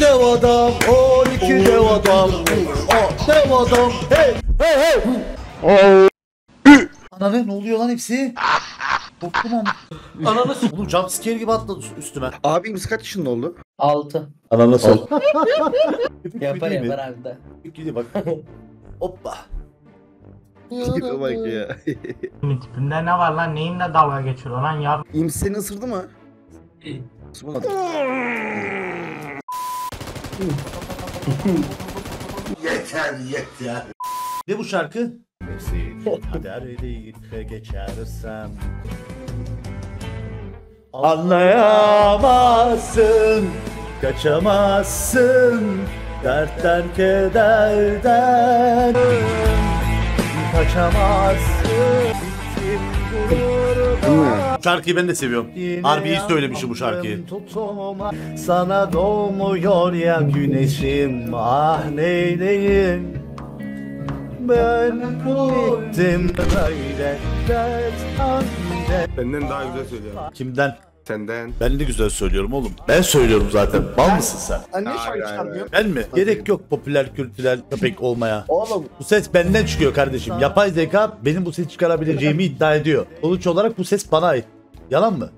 Dev adam 12 dev adam Oh, Dev adam hey hey hey Ananı ne oluyor lan hepsi? Korktum ama. Ananı Oğlum jumpscare gibi atladı üstüme. Abimiz kaç yaşında oldu? 6. Ananı sol. Yapar yapar abi de. Gidiyor bak. Hoppa. Tipe bak ya. Senin tipinde ne var lan? Neyinle dalga geçiyor lan? Yar İmsi seni ısırdı mı? Isırmadı. Ne bu şarkı? Kader değil de geçersem Anlayamazsın Kaçamazsın Dertten kederden Kaçamazsın Şarkıyı ben de seviyorum. Harbi iyi söylemişim bu şarkıyı. Sana doğmuyor ya güneşim ah neyleyim ben gittim böyle dert. Benden daha güzel söylüyor. Kimden? Senden. Ben de güzel söylüyorum oğlum. Ben söylüyorum zaten. Mal mısın sen? Hayır, şarkı hayır, çalmıyorsun? Ben mi? Gerek yok popüler kültürel köpek olmaya. Oğlum Bu ses benden çıkıyor kardeşim. Yapay zeka benim bu ses çıkarabileceğimi iddia ediyor. Sonuç olarak bu ses bana ait. Yalan mı?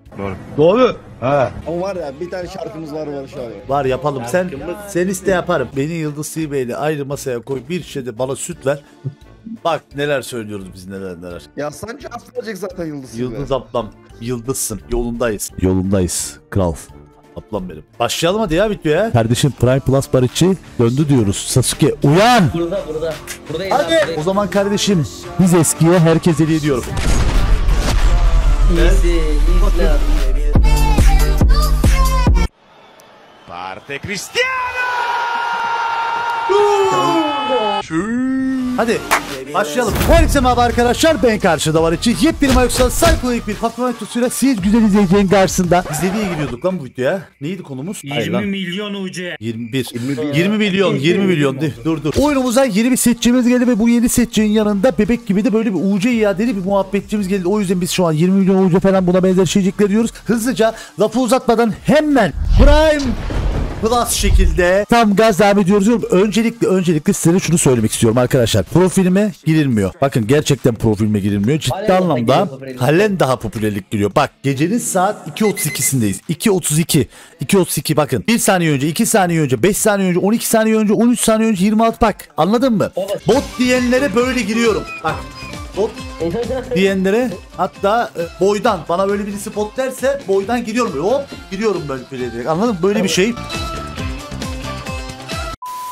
Doğru. Ha. ama var ya bir tane şarkımız var var şu an. Var yapalım. Sen sen iste yaparım. Beni Yıldız Silve ile ayrı masaya koy. Bir şişe de bana süt ver. Bak neler söylüyoruz biz neler neler. Ya sancı atlayacak zaten Yıldız. Yıldız ablam. Yıldızsın. Yolundayız. Yolundayız. Kral. Ablam benim. Başlayalım hadi ya videoya. Kardeşim Prime Plus Barışçı döndü diyoruz. Sasuke uyan. Burada burada. Buradayız Hadi. abi. O zaman kardeşim biz eskiye herkes hediye ediyorum. İyisi. İyisi abi. Hadi başlayalım. Herkese merhaba arkadaşlar ben karşıda var için yepyeni Mayoksan Psycho'lik bir patron tutusuyla siz güzel izleyeceğin karşısında. Biz nereye giriyorduk lan bu videoya? Neydi konumuz? 20 milyon UC. 21. 20 milyon 20 milyon Dur, dur dur. Oyunumuza yeni bir setçimiz geldi ve bu yeni setçinin yanında bebek gibi de böyle bir UC iadeli bir muhabbetçimiz geldi. O yüzden biz şu an 20 milyon UC falan buna benzer şeycikler diyoruz. Hızlıca lafı uzatmadan hemen Prime Plus şekilde tam gaz devam ediyoruz diyorum. Öncelikle öncelikle size şunu söylemek istiyorum arkadaşlar. Profilime girilmiyor. Bakın gerçekten profilime girilmiyor. Ciddi Halen anlamda halen daha popülerlik giriyor. Bak gecenin saat 2.32'sindeyiz. 2.32. 2.32 bakın. 1 saniye önce, 2 saniye önce, 5 saniye önce, 12 saniye önce, 13 saniye önce, 26 bak. Anladın mı? Evet. Bot diyenlere böyle giriyorum. Bak. Bot diyenlere hatta e, boydan bana böyle birisi bot derse boydan giriyorum böyle hop giriyorum böyle böyle direkt. anladın mı? Böyle bir şey.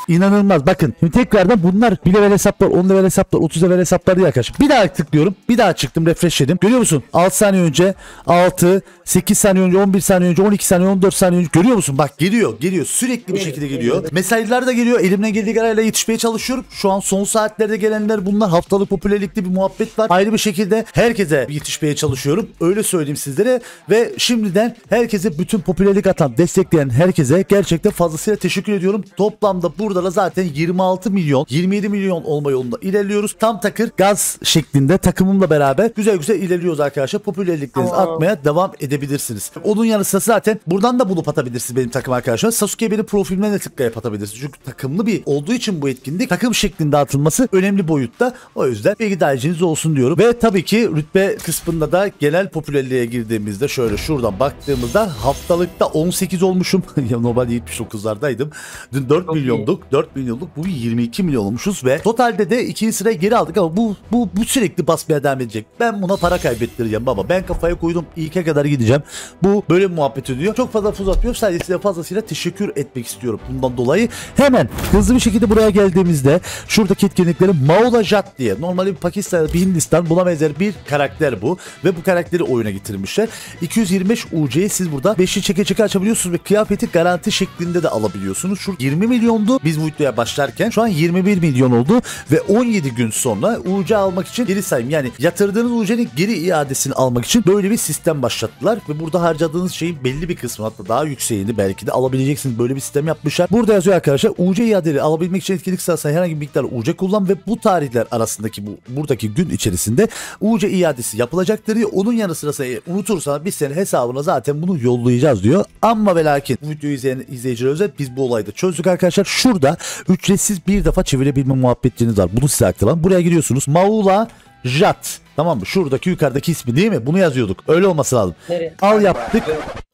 İnanılmaz. Bakın şimdi tekrardan bunlar 1 level hesaplar, 10 level hesaplar, 30 level hesaplar diye arkadaşlar. Bir daha tıklıyorum. Bir daha çıktım. Refreshledim. Görüyor musun? 6 saniye önce 6, 8 saniye önce, 11 saniye önce, 12 saniye, 14 saniye önce. Görüyor musun? Bak geliyor. Geliyor. Sürekli bir şekilde geliyor. Mesajlar da geliyor. Elimden geldiği kadarıyla yetişmeye çalışıyorum. Şu an son saatlerde gelenler bunlar. Haftalık popülerlikte bir muhabbet var. Ayrı bir şekilde herkese yetişmeye çalışıyorum. Öyle söyleyeyim sizlere. Ve şimdiden herkese bütün popülerlik atan, destekleyen herkese gerçekten fazlasıyla teşekkür ediyorum. Toplamda burada da zaten 26 milyon, 27 milyon olma yolunda ilerliyoruz. Tam takır gaz şeklinde takımımla beraber güzel güzel ilerliyoruz arkadaşlar. Popülerliklerinizi atmaya devam edebilirsiniz. Onun yanı sıra zaten buradan da bulup atabilirsiniz benim takım arkadaşlar. Sasuke benim profilimden de tıklayıp atabilirsiniz. Çünkü takımlı bir olduğu için bu etkinlik takım şeklinde atılması önemli boyutta. O yüzden bilgi dahiliniz olsun diyorum. Ve tabii ki rütbe kısmında da genel popülerliğe girdiğimizde şöyle şuradan baktığımızda haftalıkta 18 olmuşum. ya normalde 79'lardaydım. Dün 4 milyonduk. 4 milyonluk. Bu 22 milyon olmuşuz ve totalde de ikinci sıraya geri aldık ama bu bu bu sürekli basmaya devam edecek. Ben buna para kaybettireceğim baba. Ben kafaya koydum. İlke kadar gideceğim. Bu böyle bir muhabbet ediyor. Çok fazla fazla atmıyorum. Sadece size fazlasıyla teşekkür etmek istiyorum. Bundan dolayı hemen hızlı bir şekilde buraya geldiğimizde şuradaki etkinlikleri Maulajat diye normalde bir Pakistan, bir Hindistan buna benzer bir karakter bu. Ve bu karakteri oyuna getirmişler. 225 UC'yi siz burada 5'i çeke çeke açabiliyorsunuz ve kıyafeti garanti şeklinde de alabiliyorsunuz. Şu 20 milyondu. Biz biz bu başlarken şu an 21 milyon oldu ve 17 gün sonra UC almak için geri sayım yani yatırdığınız UC'nin geri iadesini almak için böyle bir sistem başlattılar ve burada harcadığınız şeyin belli bir kısmı hatta daha yükseğini belki de alabileceksiniz böyle bir sistem yapmışlar. Burada yazıyor arkadaşlar UC iadeleri alabilmek için etkinlik sırasında herhangi bir miktar UC kullan ve bu tarihler arasındaki bu buradaki gün içerisinde UC iadesi yapılacaktır diyor. Onun yanı eğer unutursan biz senin hesabına zaten bunu yollayacağız diyor. Ama ve lakin bu videoyu izleyen izleyiciler özel biz bu olayda çözdük arkadaşlar. Şurada ücretsiz bir defa çevirebilme muhabbetiniz var. Bunu size aktaralım. Buraya giriyorsunuz. Maula Jat. Tamam mı? Şuradaki yukarıdaki ismi değil mi? Bunu yazıyorduk. Öyle olması lazım. Nereye? Al yaptık.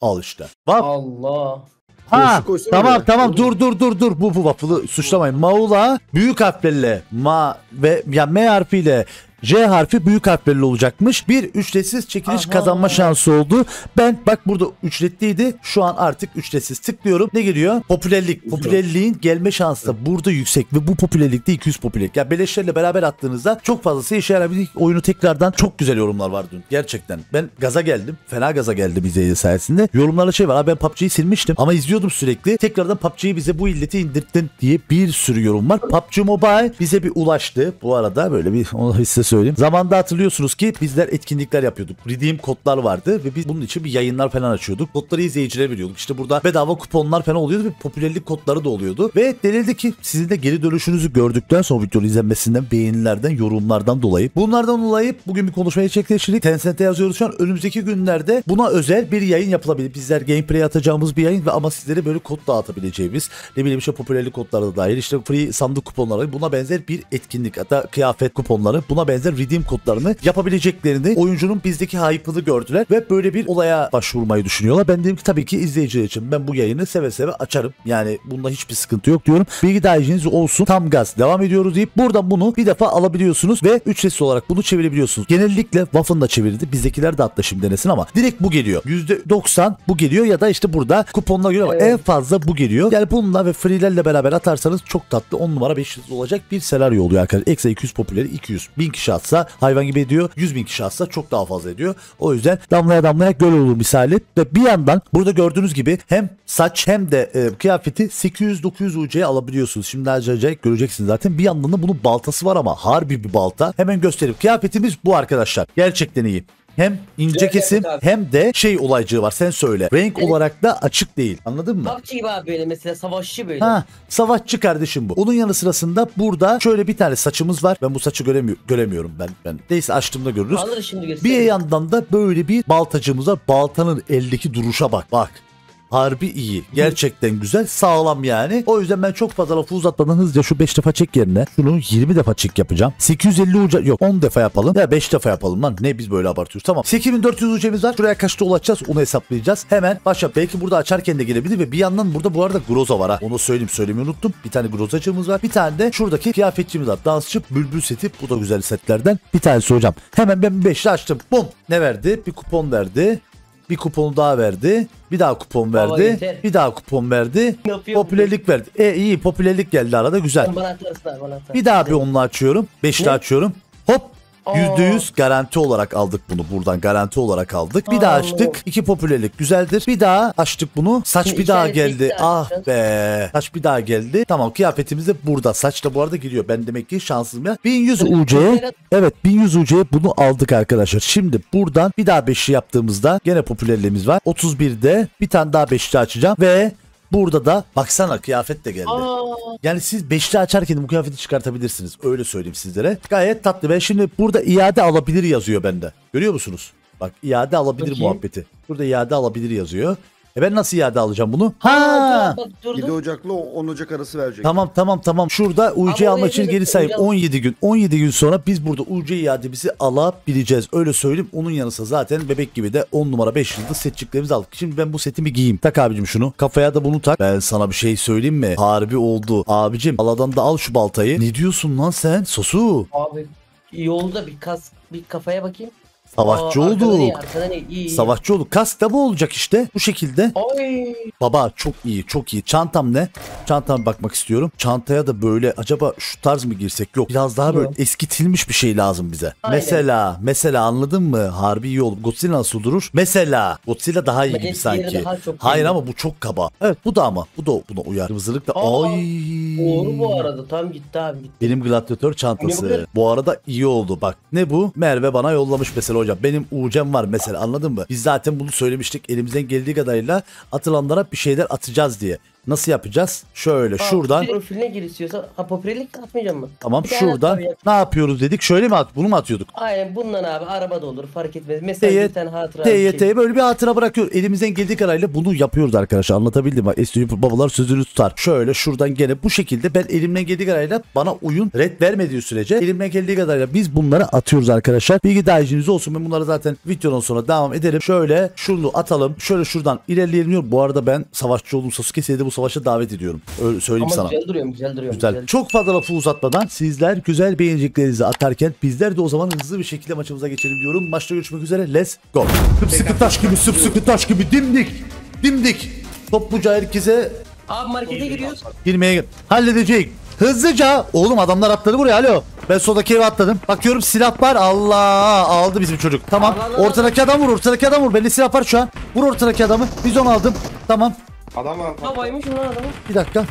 Al işte. Bak. Allah. Ha koysana tamam oraya. tamam dur dur dur dur bu bu waffle'ı suçlamayın. Maula büyük harflerle ma ve ya M harfiyle J harfi büyük harflerle olacakmış. Bir ücretsiz çekiliş Aha. kazanma şansı oldu. Ben bak burada ücretliydi. Şu an artık ücretsiz tıklıyorum. Ne geliyor? Popülerlik. Popülerliğin gelme şansı da burada yüksek ve bu popülerlikte 200 popülerlik. Ya beleşlerle beraber attığınızda çok fazlası işe yarabilir. Oyunu tekrardan çok güzel yorumlar var dün. Gerçekten. Ben gaza geldim. Fena gaza geldim izleyici sayesinde. Yorumlarda şey var. Abi ben PUBG'yi silmiştim ama izliyordum sürekli. Tekrardan PUBG'yi bize bu illeti indirdin diye bir sürü yorum var. PUBG Mobile bize bir ulaştı. Bu arada böyle bir onu size söyleyeyim. Zamanda hatırlıyorsunuz ki bizler etkinlikler yapıyorduk. Redeem kodlar vardı ve biz bunun için bir yayınlar falan açıyorduk. Kodları izleyicilere veriyorduk. İşte burada bedava kuponlar falan oluyordu ve popülerlik kodları da oluyordu. Ve denildi ki sizin de geri dönüşünüzü gördükten sonra videonun izlenmesinden, beğenilerden, yorumlardan dolayı. Bunlardan dolayı bugün bir konuşmaya gerçekleştirdik. Tencent'e yazıyoruz şu an. Önümüzdeki günlerde buna özel bir yayın yapılabilir. Bizler gameplay atacağımız bir yayın ve ama sizlere böyle kod dağıtabileceğimiz ne bileyim işte popülerlik kodları da dahil işte free sandık kuponları buna benzer bir etkinlik hatta kıyafet kuponları buna benzer redeem kodlarını yapabileceklerini oyuncunun bizdeki hype'ını gördüler ve böyle bir olaya başvurmayı düşünüyorlar. Ben dedim ki tabii ki izleyiciler için ben bu yayını seve seve açarım. Yani bunda hiçbir sıkıntı yok diyorum. Bilgi dahiliniz olsun. Tam gaz devam ediyoruz deyip buradan bunu bir defa alabiliyorsunuz ve ücretsiz olarak bunu çevirebiliyorsunuz. Genellikle Waffle'ın da çevirdi. Bizdekiler de hatta şimdi denesin ama direkt bu geliyor. %90 bu geliyor ya da işte burada kuponla göre Evet. en fazla bu geliyor. Yani bununla ve free'lerle beraber atarsanız çok tatlı 10 numara 500 olacak bir senaryo oluyor arkadaşlar. Ekstra 200 popüleri 200. 1000 kişi atsa hayvan gibi ediyor. 100 bin kişi atsa çok daha fazla ediyor. O yüzden damlaya damlaya göl olur misali. Ve bir yandan burada gördüğünüz gibi hem saç hem de e, kıyafeti 800-900 UC'ye alabiliyorsunuz. Şimdi acayip göreceksiniz zaten. Bir yandan da bunun baltası var ama harbi bir balta. Hemen göstereyim. Kıyafetimiz bu arkadaşlar. Gerçekten iyi. Hem ince Güzel kesim abi. hem de şey olaycığı var sen söyle. Renk Evet. olarak da açık değil. Anladın mı? PUBG gibi abi böyle mesela savaşçı böyle. Ha, savaşçı kardeşim bu. Onun yanı sırasında burada şöyle bir tane saçımız var. Ben bu saçı göremiyor, göremiyorum ben. Ben neyse açtığımda görürüz. Alır şimdi göstereyim. Bir yandan da böyle bir baltacımız var. Baltanın eldeki duruşa bak. Bak. Harbi iyi. Gerçekten güzel. Sağlam yani. O yüzden ben çok fazla lafı uzatmadan hızlıca şu 5 defa çek yerine şunu 20 defa çek yapacağım. 850 uca yok 10 defa yapalım. Ya 5 defa yapalım lan. Ne biz böyle abartıyoruz. Tamam. 8400 ucemiz var. Şuraya kaçta ulaşacağız onu hesaplayacağız. Hemen başla. Belki burada açarken de gelebilir ve bir yandan burada bu arada groza var ha. Onu söyleyeyim söylemeyi unuttum. Bir tane grozacığımız var. Bir tane de şuradaki kıyafetçimiz var. Dansçı bülbül seti. Bu da güzel setlerden. Bir tanesi hocam. Hemen ben 5'li açtım. Bum. Ne verdi? Bir kupon verdi. Bir kupon daha verdi. Bir daha kupon Baba verdi. yeter. Bir daha kupon verdi. Yapıyor. Popülerlik verdi. E iyi popülerlik geldi arada güzel. Bana atarsın abi bana atarsın. Bir daha bir onunla açıyorum. Beşli Ne? açıyorum. Hop. Aa. %100 garanti olarak aldık bunu. Buradan garanti olarak aldık. Bir daha açtık. İki popülerlik güzeldir. Bir daha açtık bunu. Saç bir daha geldi. Ah be. Saç bir daha geldi. Tamam kıyafetimiz de burada. Saç da bu arada giriyor. Ben demek ki şanssızım ya. 1100 UC'ye Evet 1100 UC'ye bunu aldık arkadaşlar. Şimdi buradan bir daha 5'li yaptığımızda gene popülerliğimiz var. 31'de bir tane daha 5'li açacağım ve burada da baksana kıyafet de geldi. Aa, Yani siz beşli açarken bu kıyafeti çıkartabilirsiniz. Öyle söyleyeyim sizlere. Gayet tatlı. Ben şimdi burada iade alabilir yazıyor bende. Görüyor musunuz? Bak iade alabilir Bakayım. muhabbeti. Burada iade alabilir yazıyor. E ben nasıl iade alacağım bunu? Ha! dur, bak, dur, 7 dur. Ocak'la 10 Ocak arası verecek. Tamam tamam tamam. Şurada UC Ama almak için geri sayayım. hocam- 17 gün. 17 gün sonra biz burada UC iademizi alabileceğiz. Öyle söyleyeyim. Onun yanısı zaten bebek gibi de 10 numara 5 yıldız setçiklerimizi aldık. Şimdi ben bu setimi giyeyim. Tak abicim şunu. Kafaya da bunu tak. Ben sana bir şey söyleyeyim mi? Harbi oldu. Abicim aladan da al şu baltayı. Ne diyorsun lan sen? Sosu. Abi yolda bir kas bir kafaya bakayım. Savaşçı Aa, arkadan olduk. iyi, arkadan iyi, iyi, iyi. Savaşçı olduk. Kask da bu olacak işte. Bu şekilde. Ay. Baba çok iyi çok iyi. Çantam ne? Çantama bakmak istiyorum. Çantaya da böyle acaba şu tarz mı girsek? Yok biraz daha böyle Yok. eskitilmiş bir şey lazım bize. Aynen. Mesela mesela anladın mı? Harbi iyi olur. Godzilla nasıl durur? Mesela Godzilla daha iyi gibi sanki. daha çok Hayır iyi. ama bu çok kaba. Evet bu da ama. Bu da buna uyar. Kırmızılık da. Aa, Ay. Doğru bu arada tam gitti abi gitti. Benim gladyatör Ne çantası. Bu arada iyi oldu bak. Ne bu? Merve bana yollamış mesela hocam. Benim UC'm var mesela anladın mı? Biz zaten bunu söylemiştik. Elimizden geldiği kadarıyla atılanlara bir şeyler atacağız diye. Nasıl yapacağız? Şöyle Aa, şuradan Profiline gir istiyorsan. Ha popülerlik atmayacağım mı? tamam Bir şuradan ne yapıyoruz dedik. Şöyle mi at? Bunu mu atıyorduk? Aynen bundan abi araba da olur fark etmez. Mesela TYT bir tane hatıra bir şey. TYT'ye böyle bir hatıra bırakıyor. Elimizden geldiği kadarıyla bunu yapıyoruz arkadaşlar. Anlatabildim mi? Eski babalar sözünü tutar. Şöyle şuradan gene bu şekilde ben elimden geldiği kadarıyla bana oyun red vermediği sürece elimden geldiği kadarıyla biz bunları atıyoruz arkadaşlar. Bilgi dahiliniz olsun. Ben bunları zaten videonun sonra devam ederim. Şöyle şunu atalım. Şöyle şuradan ilerleyelim diyor. Bu arada ben savaşçı olduğum Sasuke seni de bu savaşa davet ediyorum. Öyle söyleyeyim Ama sana. güzel duruyor güzel duruyor. Güzel. Çok fazla lafı uzatmadan sizler güzel beğeneceklerinizi atarken bizler de o zaman hızlı bir şekilde maçımıza geçelim diyorum. Maçta görüşmek üzere. Let's go. Sıkı taş gibi sıkı taş gibi dimdik. Dimdik. Topluca herkese Abi markete giriyoruz. girmeye. Halledecek. Hızlıca. Oğlum adamlar atladı buraya. Alo. Ben soldaki eve atladım. Bakıyorum silah var. Allah aldı bizim çocuk. Tamam. Allah Allah. Ortadaki adam vur. Ortadaki adam vur. Bende silah var şu an. Vur ortadaki adamı. Biz onu aldım. Tamam. Adam var. Ha baymış lan adamı. Bir dakika.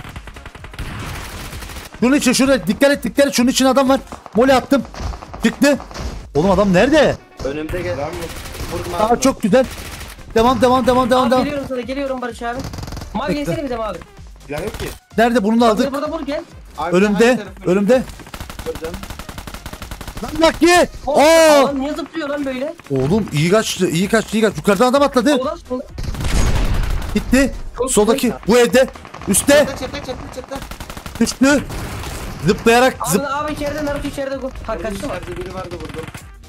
Şunun için şurada dikkat et dikkat et. Şunun için adam var. Mole attım. Çıktı. Oğlum adam nerede? Önümde gel. Vurdum Aa abi. çok güzel. Devam devam devam devam devam. geliyorum sana geliyorum Barış abi. Mavi Bekle. gelsene bize mavi. Silah yok ki. Nerede bunu da aldık. burada vur gel. Abi Önümde. Önümde. vuracağım? Lan bak. Oh, Aa! Niye zıplıyor lan böyle? Oğlum iyi kaçtı. iyi kaçtı. iyi kaçtı. Yukarıdan adam atladı. Oğlan sola. Gitti. Çok Soldaki güzel. bu evde. Üstte. Çatla çatla çatla çatla. Düştü. Zıplayarak Abi, zıp. abi içeride Naruto içeride. go. Ha kaçtı mı? Biri vardı vurdum.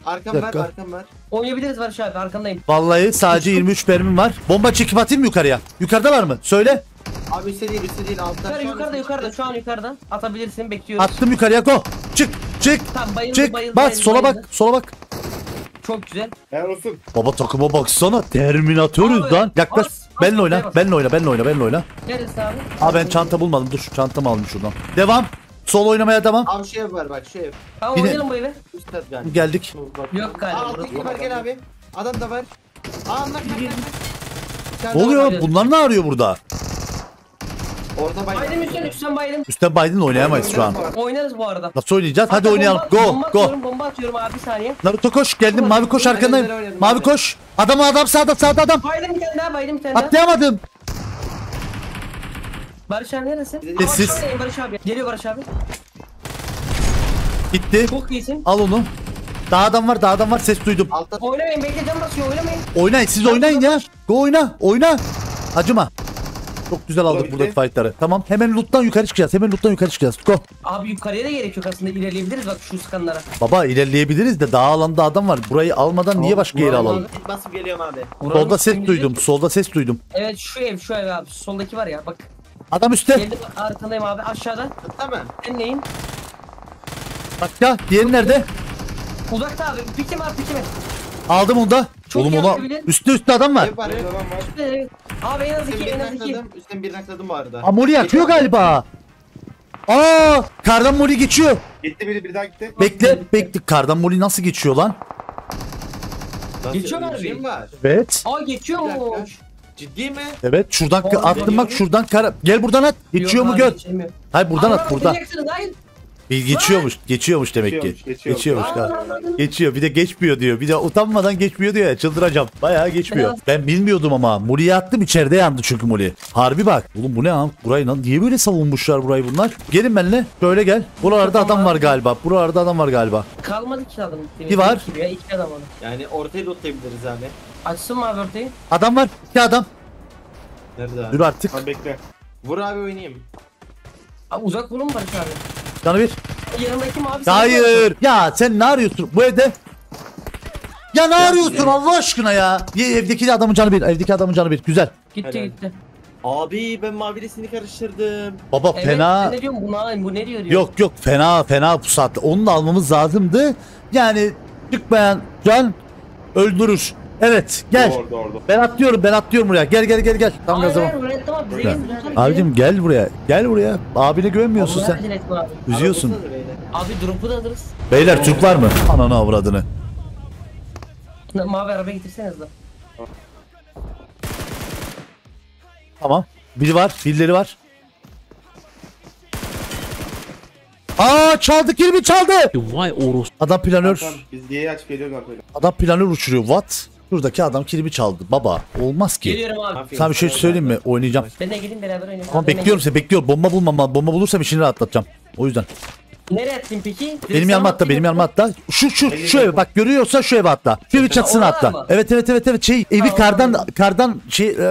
Arkam dakika. arkam ver. Oynayabiliriz Barış abi arkandayım. Vallahi sadece 23 mermim var. Bomba çekip atayım mı yukarıya? Yukarıda var mı? Söyle. Abi üstte değil üstte değil altta. Yukarı yukarıda yukarıda şu an yukarıda. Atabilirsin bekliyoruz. Attım yukarıya. Go. Çık. Çık. Tamam bayıldı Çık. bayıldı. Bas bayıldı, sola bayıldı. bak. Sola bak. Çok güzel. Helal olsun. Baba takıma baksana. Terminatörüz Abi, lan. Yaklaş. bas, Benle oyna. Benle oyna. Benle oyna. Benle oyna. Neresi abi? Aa ben çanta bulmadım. Dur şu çantamı aldım şuradan. Devam. Sol oynamaya devam. Abi şu ev var bak şu ev. Tamam Yine- oynayalım bu eve. Üst kat galiba. Geldik. Yok Aa galiba. alttaki var gel abi. Adam da var. Aa nak. Ne oluyor? Bunlar ne arıyor burada? Orada bay. Baydım üstten üstten baydım. Üstten Biden oynayamayız şu an. Oynarız bu arada. Nasıl oynayacağız? Hadi Hatta oynayalım. bomba- Go. bomba Go. atıyorum, Bomba atıyorum abi bir saniye. Naruto koş. Geldim. Mavi koş arkandayım. Mavi koş. Adam adam sağda sağda adam. Baydım bir tane daha baydım bir tane daha. Atlayamadım. Barış abi neresin? Sessiz. Barış abi. Geliyor Barış abi. Gitti. Çok iyisin. Al onu. Daha adam var. Daha adam var. Ses duydum. Altta Oynamayın bekle can basıyor oynamayın. Oynayın. Siz oynayın ya. Go oyna. Oyna. Acıma. Çok güzel aldık Olabilir. buradaki fightları. Tamam. Hemen loot'tan yukarı çıkacağız. Hemen loot'tan yukarı çıkacağız. Go. Abi yukarıya da gerek yok aslında ilerleyebiliriz bak şu skanlara. Baba ilerleyebiliriz de daha alanda adam var. Burayı almadan niye başka yere alalım? basıp geliyorum abi. Buranın Solda ses duydum. gidiyor. Solda ses duydum. Evet şu ev şu ev abi soldaki var ya bak. Adam üstte. Geldim arkandayım abi aşağıda. Sen neyin? Bak ya. Diğeri nerede? Uzakta abi pikime abi pikime. Aldım onu da. Çok Oğlum ona üstte üstte adam var. Ev var ev. Adam var. Evet, evet. Abi en az Üstten iki en bir az iki. nakladım. Üstten bir nakladım bu arada. Amoli yakıyor galiba. Aa, kardan moli geçiyor. Gitti biri bir daha gitti. Bekle, bekle. Kardan moli nasıl geçiyor lan? Nasıl, Geçiyor öyle bir abi. şey mi var? Evet. Aa Bir geçiyormuş. dakika. Ciddi mi? Evet, şuradan Oğlum, attım bak şuradan kara. Gel buradan at. Geçiyor mu gör. Hayır buradan at buradan. Hayır. Bir geçiyormuş. Geçiyormuş demek ki. Geçiyormuş, geçiyormuş. Geçiyormuş. Anladım. Geçiyor. Bir de geçmiyor diyor. Bir de utanmadan geçmiyor diyor ya. Çıldıracağım. Bayağı geçmiyor. Biraz- Ben bilmiyordum ama. Moli'ye attım içeride yandı çünkü Moli. Harbi bak. Oğlum bu ne lan? Burayı lan niye böyle savunmuşlar burayı bunlar? Gelin benimle. Şöyle gel. Buralarda adam var galiba. Buralarda adam var galiba. Kalmadı ki adam. Bir var. İki, ya, iki adam var. Yani ortaya lootlayabiliriz abi. Açsın mı abi ortayı? Adam var. İki adam. Nerede abi? Dur artık. Abi bekle. Vur abi oynayayım. Abi uzak vurun Barış abi? Canı bir. Yanındaki mavi sen- Hayır. Ya sen ne arıyorsun bu evde? Ya ne arıyorsun Allah aşkına ya? Ye, evdeki adamın canı bir. Evdeki adamın canı bir. Güzel. Gitti Helal. gitti. Abi ben mavilisini karıştırdım. Baba Evet, fena. ben ne diyorum bu ne, bu ne diyor diyor. Yok yok fena fena pusat. Onu da almamız lazımdı. Yani çıkmayan can Öldürür. Evet gel. Orada orada. Ben atlıyorum ben atlıyorum buraya. Gel gel gel gel. Tam gaza gelin. Abicim gel buraya. Gel buraya. Abine güvenmiyorsun sen. Üzüyorsun. Abi drop'u da alırız. Beyler Türk var mı? Ananı avradını. Mavi araba getirseniz lan. Tamam. Biri var. Birileri var. Aa çaldı kilimi çaldı. Vay oros. Adam planör. Biz diye aç geliyoruz böyle. Adam planör uçuruyor. What? Şuradaki adam kilimi çaldı. Baba olmaz ki. Geliyorum abi. Sana bir şey söyleyeyim mi? Oynayacağım. Ben de gelin beraber oynayalım. De bekliyorum seni bekliyorum. Bomba bulmam. Bomba bulursam işini rahatlatacağım. O yüzden. Nereye attın peki? Direkt Benim yanıma atla, benim yanıma atla. Şu şu şu eve bak görüyorsa şu eve atla. Şu evin çatısına atla. mı? Evet evet evet evet şey evi Tamam, kardan anladım. kardan şey e,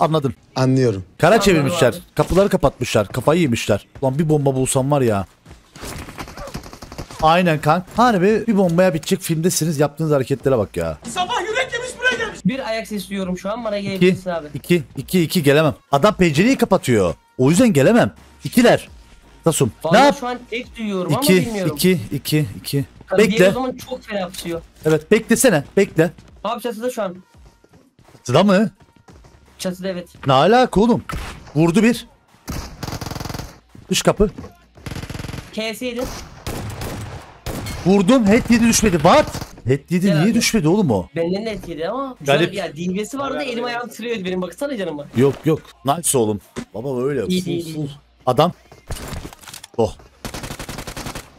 anladın. Anlıyorum. Kara Anladım çevirmişler. abi. Kapıları kapatmışlar. Kafayı yemişler. Ulan bir bomba bulsam var ya. Aynen kank. Harbi bir bombaya bitecek filmdesiniz. Yaptığınız hareketlere bak ya. Bir ayak sesi duyuyorum şu an bana 2 gelebilirsin abi. 2 2 2 gelemem. Adam pencereyi kapatıyor. O yüzden gelemem. İkiler. Tasum. Ne Vallahi yap? şu an tek duyuyorum ama 2 bilmiyorum. 2 2 2. Tabii diğer Bekle. o zaman çok fena pusuyor. Evet beklesene. Bekle. Abi çatıda şu an. Sıra mı? Çatıda evet. Ne alaka oğlum? Vurdu bir. Dış kapı. KS yedin. Vurdum. Head yedi düşmedi. What? Head yedi niye abi. düşmedi oğlum o? Benden de etkiydi ama. Garip. Garip. Ya dilbesi vardı elim ayağım titriyordu benim baksana canıma. Yok yok. Nice oğlum. Baba öyle. İyi, full, iyi, full. Adam. Oh.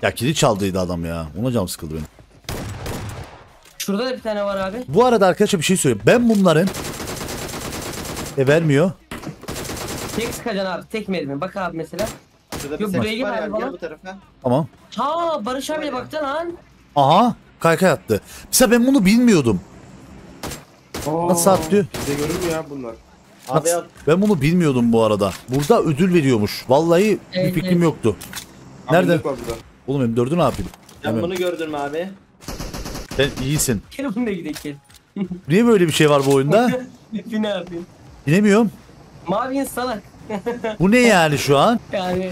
Ya kili çaldıydı adam ya. Ona canım sıkıldı benim. Şurada da bir tane var abi. Bu arada arkadaşlar bir şey söyleyeyim. Ben bunların e vermiyor. Tek sıkacaksın abi tek mermi. Bak abi mesela. Şurada Yok, bir buraya gel var ya abi bana. gel bu tarafa. Tamam. Ha Barış abiye baktın lan. Aha. Kaykay attı. Mesela ben bunu bilmiyordum. Nasıl atlıyor? Bize görünmüyor ya bunlar. Abi Nasıl-. Ben bunu bilmiyordum bu arada. Burada ödül veriyormuş. Vallahi bir Evet, fikrim evet. yoktu. Abi Nerede? yok var burada. Oğlum M4'ü ne yapayım? Sen Hemen. bunu gördün mü abi? Sen iyisin. Gel bunu da gidelim gel. Niye böyle bir şey var bu oyunda? Bir ne yapayım? Bilemiyorum. Mavi'nin salak. Bu ne yani şu an? Yani.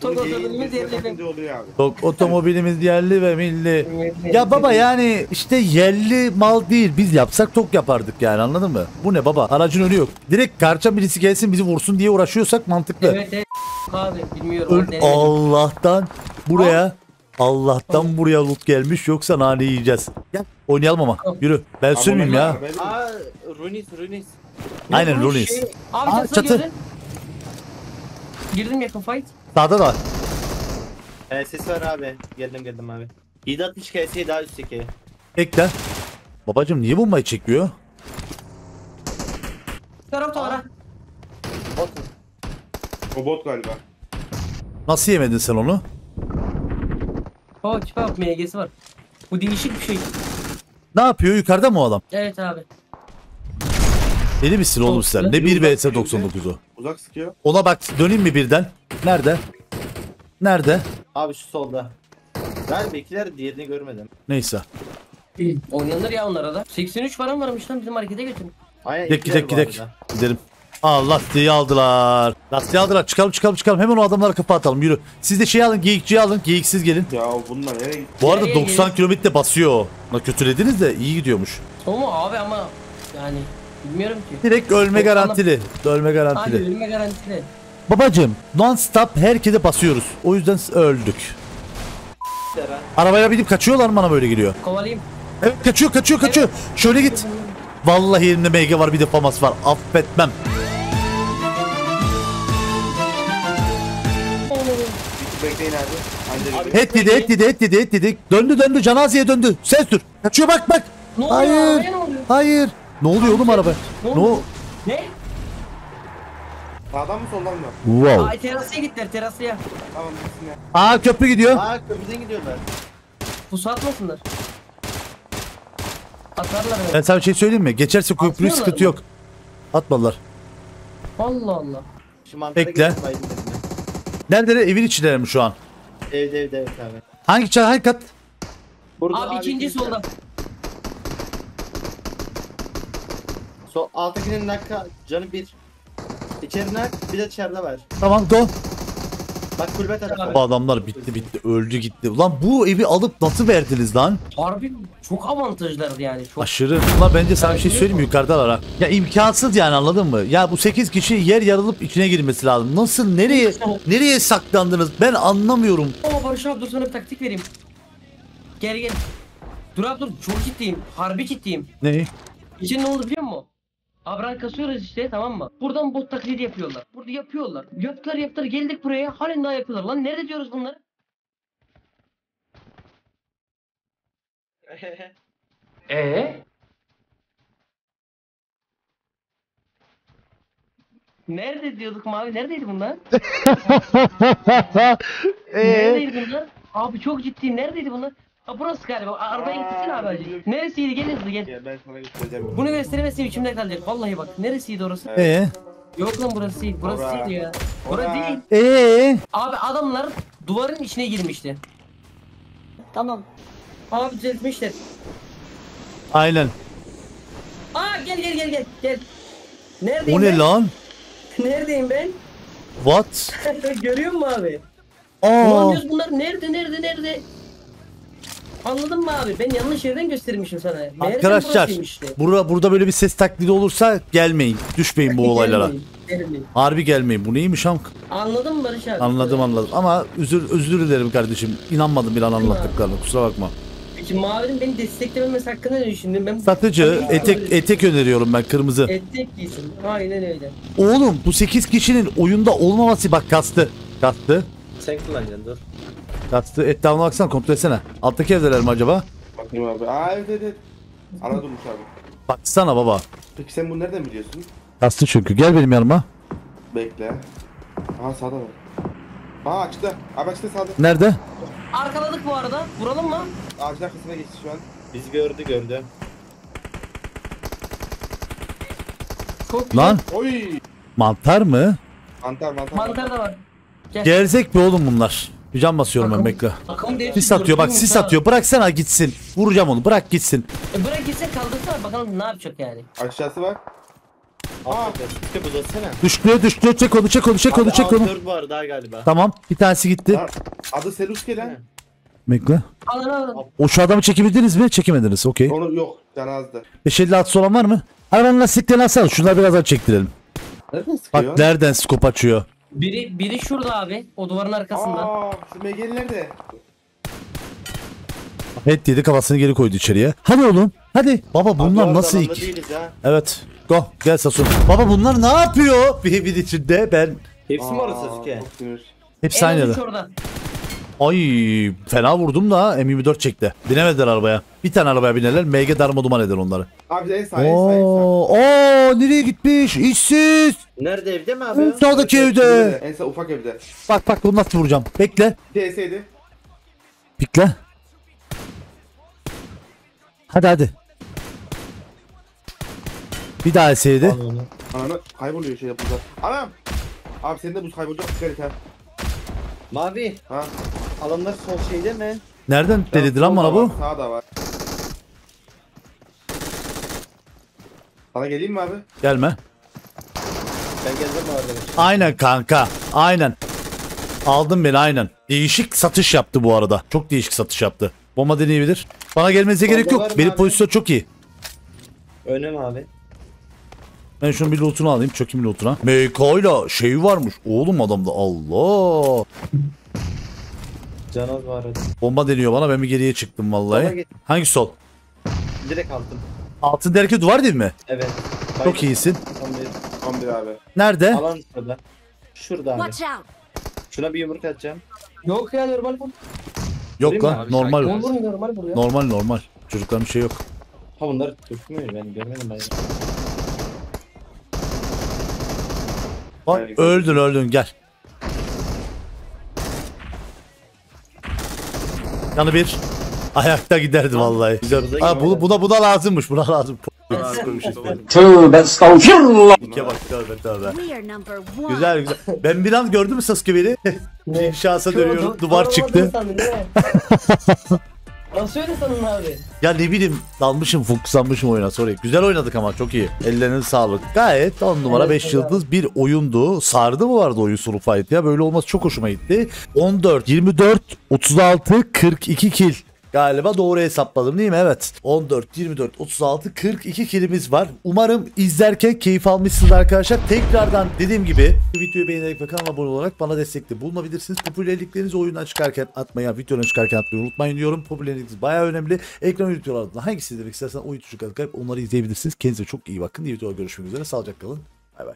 Tok Bunu otomobilimiz giyin, bize yerledim. bakınca oluyor abi. Tok otomobilimiz yerli ve milli. Ya baba yani işte yerli mal değil. Biz yapsak tok yapardık yani anladın mı? Bu ne baba? Aracın önü yok. Direkt karça birisi gelsin bizi vursun diye uğraşıyorsak mantıklı. Evet evet. Abi bilmiyorum. Öl-. Allah'tan buraya Allah'tan buraya loot gelmiş yoksa nane yiyeceğiz. Gel oynayalım ama. Yürü. Ben sürmeyeyim ya. Aa Runis Runis. Aynen Runis. şey- Abi Aa, çatı. çatı. Girdim yakın fight. Sağda da var. Ee, ses var abi. Geldim geldim abi. 760 KS'yi daha üstteki. Bekle. Babacım niye bombayı çekiyor? Bu tarafta var ha. Otur. O bot galiba. Nasıl yemedin sen onu? Tipe bak MG'si var. Bu değişik bir şey. Ne yapıyor? Yukarıda mı o adam? Evet abi. Deli misin oğlum sen? Ne 1 vs 99'u? Uzak sıkıyor. Ona bak döneyim mi birden? Nerede? Nerede? Abi şu solda. Galiba ikiler diğerini görmedim. Neyse. Oynanır ya onlara da. 83 falan varmış lan bizim harekete götürün. Aynen Gidek gidek gidek. Gidelim. Aa lastiği aldılar. Lastiği aldılar. Çıkalım çıkalım çıkalım. Hemen o adamlara kafa atalım. Yürü. Siz de şey alın. Geyikçiyi alın. Geyiksiz gelin. Ya bunlar nereye gitti? Bu arada Nereye 90 kilometre basıyor. La kötülediniz de iyi gidiyormuş. O mu abi ama yani bilmiyorum ki. Direkt ölme 90'a garantili. Ölme Hadi garantili. ölme garantili. Babacım non stop herkese basıyoruz. O yüzden öldük. Arabaya binip kaçıyorlar mı bana böyle geliyor? Kovalayayım. Evet kaçıyor kaçıyor kaçıyor. Şöyle git. Vallahi elimde MG var bir de FAMAS var. Affetmem. Bekleyin abi. Abi- abi. Et yedi et yedi et yedi et yedi. Döndü döndü canazeye döndü. Sen sür. Kaçıyor bak bak. Ne oluyor? Hayır. Oluyor? Hayır. Ne oluyor oğlum araba? Ne oldu? Ne? Sağdan mı soldan mı? Wow. Ay terasaya gittiler terasaya. Tamam gitsin ya. Aa köprü gidiyor. Aa köprüden gidiyorlar. Pusu atmasınlar. Atarlar Ben evet. sana bir şey söyleyeyim mi? Geçerse köprü Atmıyorlar sıkıntı mı? yok. Atmadılar. Allah Allah. Şu mantara Bekle. gidip baydım dedim Neredeler? Evin içindeler mi şu an? ben. Evde evde evet abi. Hangi çay hangi kat? Burada Abi ikinci ikinci solda. Sol alttakinin dakika canı bir. İçeri nak bir de dışarıda var. Tamam go. Bak kulübe tarafı. Bu adamlar bitti bitti öldü gitti. Ulan bu evi alıp nasıl verdiniz lan? Harbi çok avantajlardı yani. Çok Aşırı. Ulan bence sana bir şey söyleyeyim mi yukarıdalar ha. Ya imkansız yani anladın mı? Ya bu 8 kişi yer yarılıp içine girmesi lazım. Nasıl nereye nereye saklandınız? Ben anlamıyorum. Ama Barış abi dur sana bir taktik vereyim. Gel gel. Dur abi dur çok ciddiyim. Harbi ciddiyim. Ne? İçin ne oldu biliyor musun? Abran kasıyoruz işte tamam mı? Buradan bot taklidi yapıyorlar. Burada yapıyorlar. Yaptılar yaptılar geldik buraya halen daha yapıyorlar. Lan nerede diyoruz bunları? Ee? Nerede diyorduk mavi? Neredeydi bunlar? Neredeydi bunlar? Abi çok ciddi. Neredeydi bunlar? Burası galiba. Arabaya gitsin abi acı. Neresiydi? Gel hızlı gel. Ya ben sana göstereceğim. Bunu gösteremezsem içimde kalacak. Vallahi bak. Neresiydi orası? Ee? Yok lan burası değil. Burası Ora. değil ya. Burası değil. Ee? Abi adamlar duvarın içine girmişti. Tamam. Abi düzeltmişler. Aynen. Aa gel gel gel gel. Gel. Neredeyim O ne ben? lan? Neredeyim ben? What? Görüyor musun abi? Aa. Ulan diyoruz bunlar nerede nerede nerede? Anladın mı abi? Ben yanlış yerden göstermişim sana. Meğersem Arkadaşlar burasıymış işte. burada burada böyle bir ses taklidi olursa gelmeyin. Düşmeyin bu olaylara. Gelmeyin, gelmeyin. Harbi gelmeyin. Bu neymiş am? Anladın mı Barış abi? Anladım anladım. Ama özür özür dilerim kardeşim. İnanmadım bir an anlattıklarına. Kusura bakma. Peki Mavi'nin beni desteklememesi hakkında ne düşündün? Ben Satıcı etek etek öneriyorum ben kırmızı. Etek giysin. Aynen öyle. Oğlum bu 8 kişinin oyunda olmaması bak kastı. Kastı. Sen kullanacaksın dur. Kastı. Etrafına baksana kontrol etsene. Alttaki evdeler mi acaba? Bakayım abi. Aa evet evet. Ana durmuş abi. Baksana baba. Peki sen bunu nereden biliyorsun? Kastı çünkü. Gel benim yanıma. Bekle. Aha sağda var. Aa açtı. Abi açtı sağda. Nerede? Arkaladık bu arada. Vuralım mı? Ağacın arkasına geçti şu an. Biz gördü gördü. Çok. Lan Oy. mantar mı? Mantar mantar. Mantar da var. Gel. Gerzek mi oğlum bunlar? Bir can basıyorum ben bekle. Sis atıyor bak sis atıyor. Bıraksana gitsin. Vuracağım onu. Bırak gitsin. E bırak gitsin kaldırsana bakalım ne yapacak yani. Aşağısı var. Aa. Çıkıp uzatsana. Düştü düştü. Çek onu çek onu çek onu çek onu. Dört var daha galiba. Tamam. Bir tanesi gitti. Adı Seluski lan. Bekle. Alın alın. O şu adamı çekebildiniz mi? Çekemediniz. Okey. Onu yok. Canazdı. 556 olan var mı? Arabanın lastiklerini alsana. Şunları birazdan çektirelim. Nereden sıkıyor? Bak nereden skop açıyor. Biri biri şurada abi. O duvarın arkasında. Aa şu MG'li nerede? Head dedi kafasını geri koydu içeriye. Hadi oğlum. Hadi. Baba bunlar Abi, nasıl değiliz ha. Evet. Go. Gel Sasun. Baba bunlar ne yapıyor? Bir evin içinde ben. Hepsi mi orası Sasuke? çok sinir. Hepsi En aynı orada. Ay fena vurdum da M24 çekti. Binemediler arabaya. Bir tane arabaya binerler. MG darma duman eder onları. Abi en sağ en sağ en sağ. Oo, oo nereye gitmiş? İşsiz. Nerede evde mi abi? Sağdaki evde. Evde, En sağ ufak evde. Bak bak bunu nasıl vuracağım. Bekle. DS'ydi. Pikle. Hadi hadi. Bir daha eseydi. Ananı kayboluyor şey yapınca. Anam. Abi senin de buz kaybolacak dikkat et ha. Mavi. Ha. Alanlar sol şeyde mi? Nereden dedi lan bana bu? Sağda var. Sana geleyim mi abi? Gelme. Ben geldim arada. Aynen kanka. Aynen. Aldın beni aynen. Değişik satış yaptı bu arada. Çok değişik satış yaptı. Bomba deneyebilir. Bana gelmenize gerek Bomba yok. Benim abi? pozisyon çok iyi. Önem abi. Ben şunun bir lootunu alayım. Çökeyim lootuna. MK'yla şey varmış. Oğlum adamda Allah. Canaz var arada. Bomba deniyor bana. Ben bir geriye çıktım vallahi. Hangi sol? Direkt altın. Altın derken duvar değil mi? Evet. Çok iyisin. 11 abi. Nerede? Alan şurada. Şurada abi. Watch out! Şuna bir yumruk atacağım. Yok ya normal vur. Yok Vurayım mı lan. abi? Normal. Vur vur normal vur ya. Normal normal. Çocukların bir şey yok. Ha bunlar tutmuyor ben görmedim ben. Bak öldün öldün gel. Yanı bir. Ayakta giderdi vallahi. Güzel. Gibi bu, buna buna lazımmış. Buna lazım. Tövbe estağfurullah. İke bak tövbe tövbe. Güzel güzel. Ben bir an gördün mü Sasuke beni? İnşaata dönüyorum. Duvar çıktı. Nasıl öyle sanın abi? Ya ne bileyim dalmışım fokuslanmışım oyuna sorry. Güzel oynadık ama çok iyi. Ellerine sağlık. Gayet 10 numara Evet, 5 evet. yıldız bir oyundu. Sardı mı vardı oyun solo fight ya böyle olması çok hoşuma gitti. 14, 24, 36, 42 kill. Galiba doğru hesapladım değil mi? Evet. 14, 24, 36, 42 kilimiz var. Umarım izlerken keyif almışsınız arkadaşlar. Tekrardan dediğim gibi videoyu beğenerek ve kanala abone olarak bana destekte bulunabilirsiniz. Popülerliklerinizi oyundan çıkarken atmaya, videodan çıkarken atmayı unutmayın diyorum. Popülerlikiniz bayağı önemli. Ekran videolarından hangisini izlemek istersen o tuşu kayıp onları izleyebilirsiniz. Kendinize çok iyi bakın. İyi videolar görüşmek üzere. Sağlıcakla kalın. Bay bay.